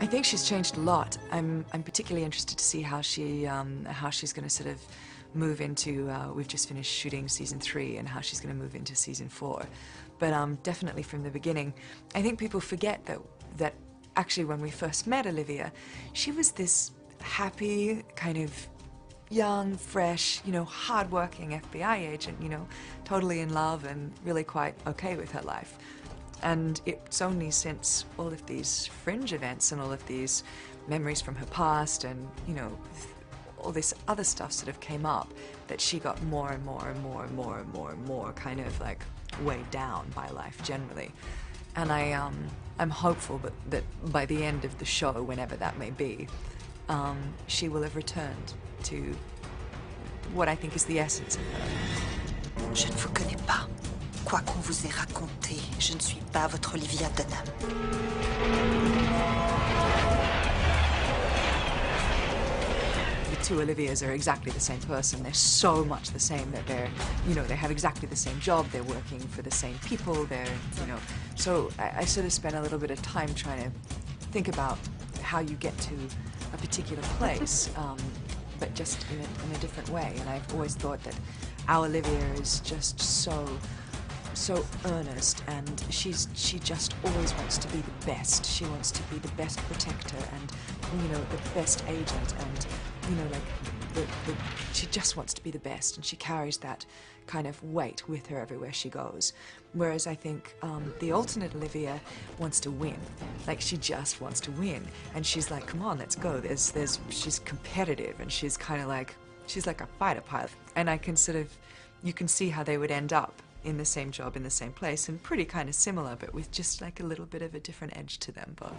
I think she's changed a lot. I'm I'm particularly interested to see how she um, how she's going to sort of move into. Uh, we've just finished shooting season three, and how she's going to move into season four. But um, definitely from the beginning, I think people forget that that actually when we first met Olivia, she was this happy kind of young, fresh, you know, hardworking FBI agent. You know, totally in love and really quite okay with her life. And it's only since all of these fringe events and all of these memories from her past and, you know, all this other stuff sort of came up that she got more and more and more and more and more and more kind of like weighed down by life generally. And I, um, I'm hopeful but that by the end of the show, whenever that may be, um, she will have returned to what I think is the essence of her. Je ne vous connais pas. Quoi qu'on vous ait raconté, je ne suis pas votre Olivia Dunham. the two Olivias are exactly the same person. They're so much the same that they're, you know, they have exactly the same job. They're working for the same people. They're, you know, so I, I sort of spent a little bit of time trying to think about how you get to a particular place, um, but just in a, in a different way. And I've always thought that our Olivia is just so so earnest and she's she just always wants to be the best. She wants to be the best protector and you know the best agent and you know like the, the, she just wants to be the best and she carries that kind of weight with her everywhere she goes. Whereas i think um, the alternate olivia wants to win. Like she just wants to win. And she's like come on let's go. There's there's she's competitive and she's kind of like she's like a fighter pilot. And i can sort of you can see how they would end up in the same job in the same place and pretty kind of similar, but with just like a little bit of a different edge to them both.